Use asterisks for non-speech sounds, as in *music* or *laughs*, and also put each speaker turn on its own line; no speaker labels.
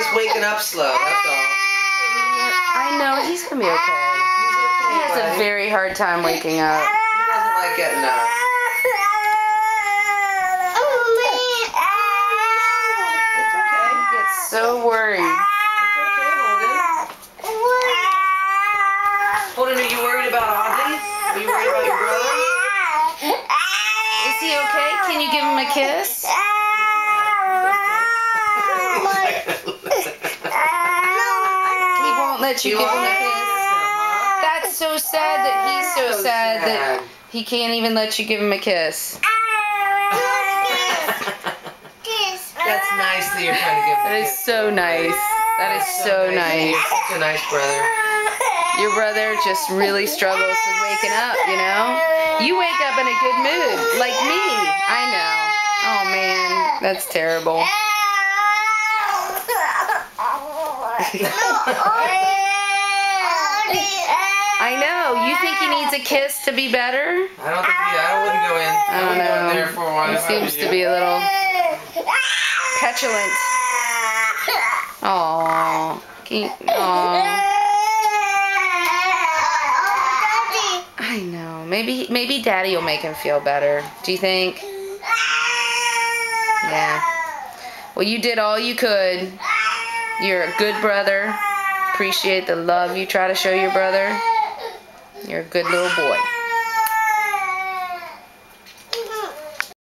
just waking up slow. That's all.
I know he's gonna be okay.
He's okay.
He has a very hard time waking up.
He doesn't like getting up. It's okay.
He gets so worried.
It's okay, Holden. Holden, are you worried about Audley? Are you worried about your brother?
Is he okay? Can you give him a kiss? He won't let you
You
give him
want
kiss. Uh-huh. That's so sad that he's so
So
sad that he can't even let you give him a kiss. *laughs*
That's nice that you're trying to give
That
him a
is
kiss.
so nice. That is so nice.
You're such a nice brother.
Your brother just really struggles with waking up, you know? You wake up in a good mood, like me. I know. Oh man, that's terrible. *laughs* I know. You think he needs a kiss to be better?
I don't think he, I wouldn't go in.
I don't
wouldn't go in
know.
there for a while.
He seems to be a little petulant. Aww. Can you, aw. I know. Maybe maybe Daddy will make him feel better. Do you think? Yeah. Well, you did all you could. You're a good brother. Appreciate the love you try to show your brother. You're a good little boy.